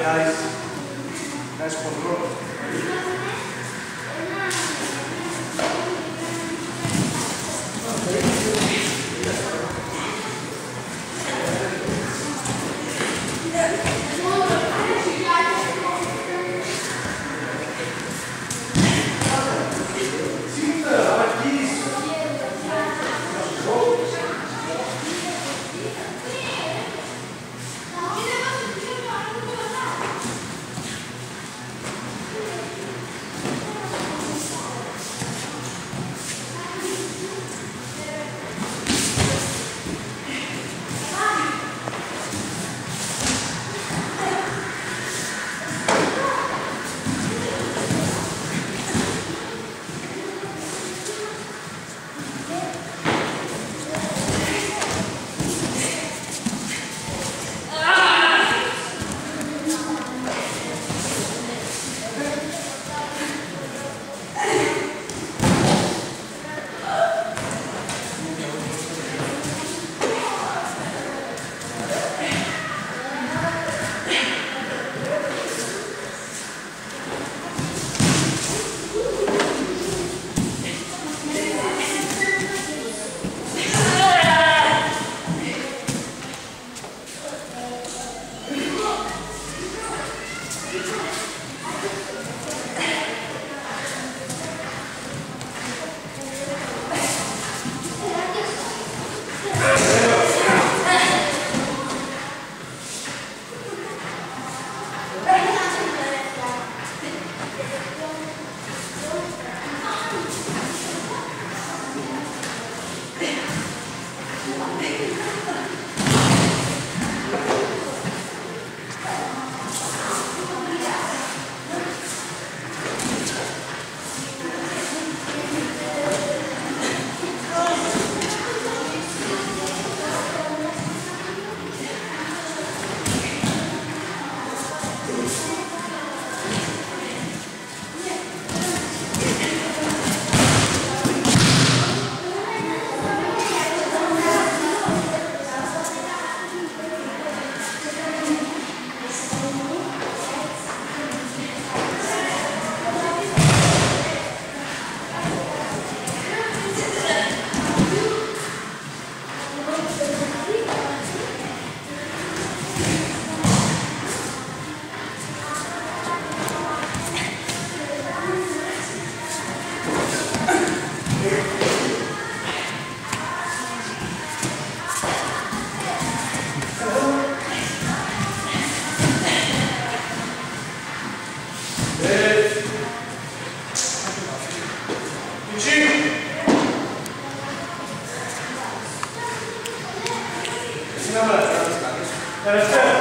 guys. Nice control. That's good.